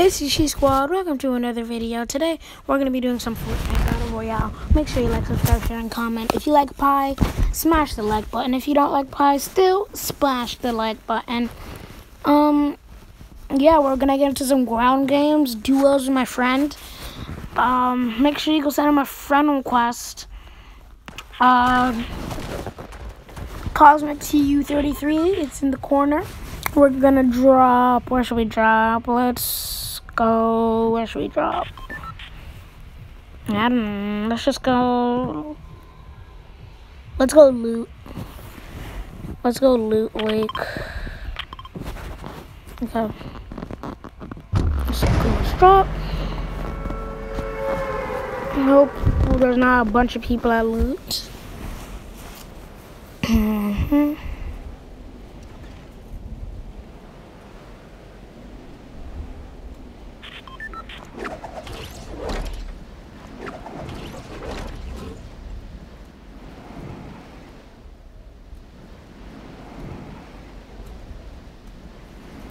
Hey CC Squad, welcome to another video. Today we're going to be doing some Fortnite Battle Royale. Make sure you like, subscribe, share, and comment. If you like pie, smash the like button. If you don't like pie, still splash the like button. Um, yeah, we're going to get into some ground games, duos with my friend. Um, make sure you go send him a friend request. Um, Cosmic TU33, it's in the corner. We're gonna drop, where should we drop? Let's go, where should we drop? I don't know, let's just go, let's go loot. Let's go loot lake. Okay. Let's go, let's drop. Nope, there's not a bunch of people at loot. Mm-hmm.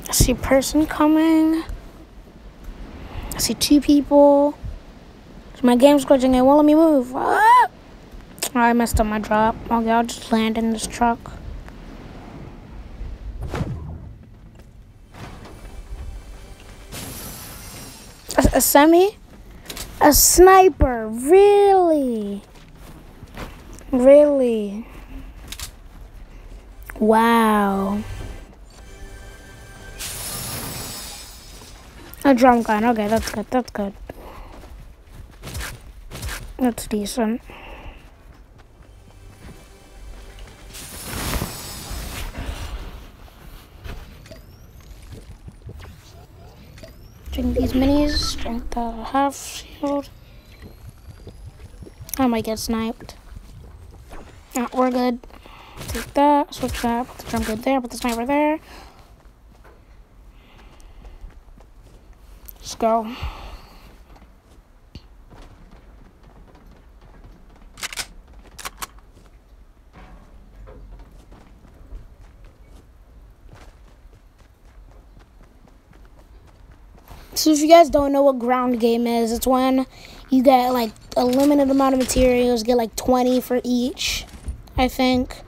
I see a person coming. I see two people. My game's glitching. It won't let me move. Ah! I messed up my drop. Okay, I'll just land in this truck. A, a semi? A sniper? Really? Really? Wow. A drum gun. Okay, that's good. That's good. That's decent. Drink these minis. Drink the half shield. I might get sniped. Yeah, we're good. Take that. Switch that. Put the drum good there. Put the sniper there. Go. So if you guys don't know what ground game is, it's when you get like a limited amount of materials, get like 20 for each, I think.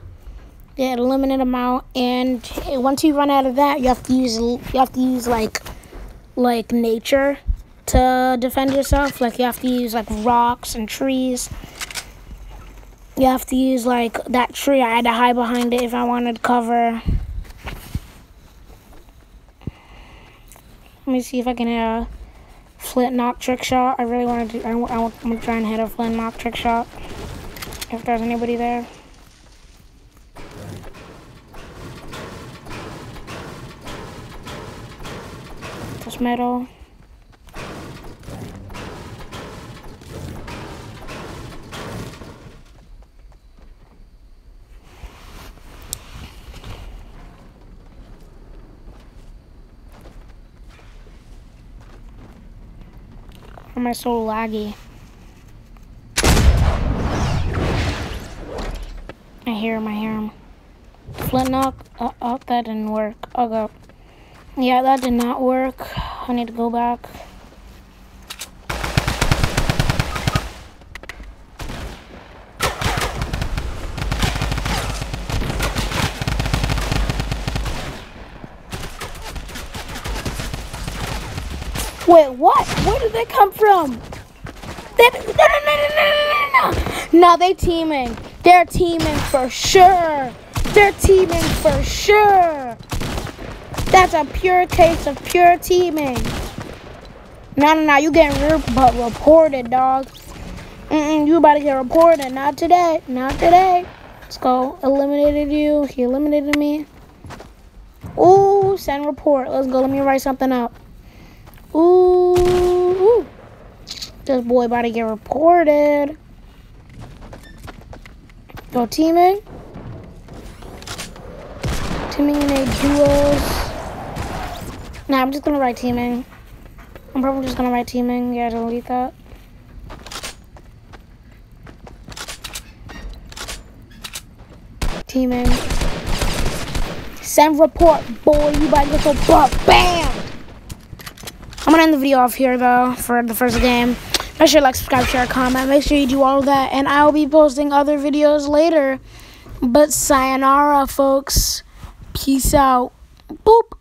Get a limited amount, and once you run out of that, you have to use you have to use like like nature to defend yourself. Like you have to use like rocks and trees. You have to use like that tree. I had to hide behind it if I wanted cover. Let me see if I can hit a flint knock trick shot. I really want to do, I, I'm to try and hit a flint knock trick shot. If there's anybody there. Metal. Am I so laggy? I hear him, I hear him. Flint knock? Oh, uh, oh, uh, that didn't work. I'll go. Yeah, that did not work. I need to go back. Wait, what? Where did they come from? They, no, no, no, no, no, no, no. Now they teaming. They're teaming for sure. They're teaming for sure. That's a pure case of pure teaming. No, no, no. You getting re reported, dog. Mm-mm, you about to get reported. Not today. Not today. Let's go. Eliminated you. He eliminated me. Ooh, send report. Let's go. Let me write something up. Ooh, ooh. This boy about to get reported. Go teaming. Teaming in a duos. Nah, I'm just gonna write teaming. I'm probably just gonna write teaming. Yeah, delete that. Teaming. Send report, boy. You about to get butt. Bam! I'm gonna end the video off here though for the first game. Make sure you like, subscribe, share, comment. Make sure you do all of that, and I will be posting other videos later. But sayonara, folks. Peace out. Boop.